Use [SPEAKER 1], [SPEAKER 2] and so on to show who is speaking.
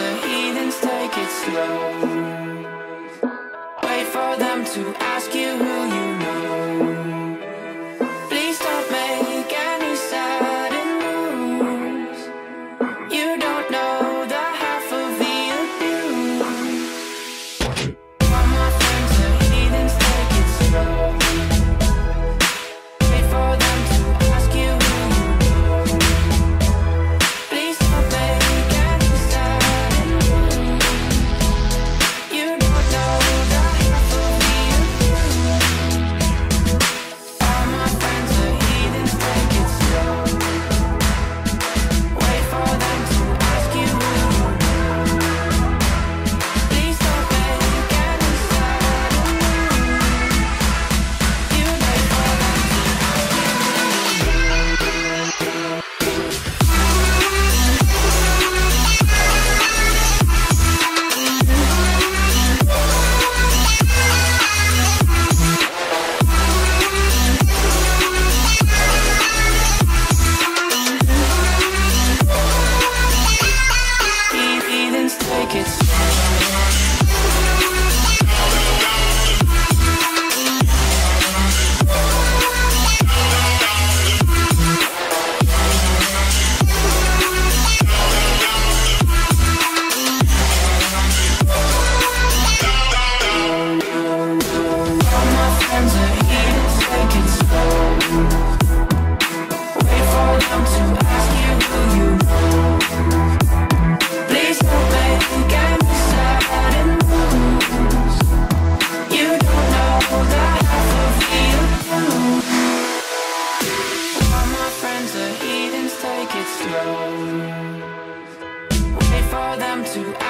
[SPEAKER 1] the heathens, take it slow. Wait for them to ask you. them to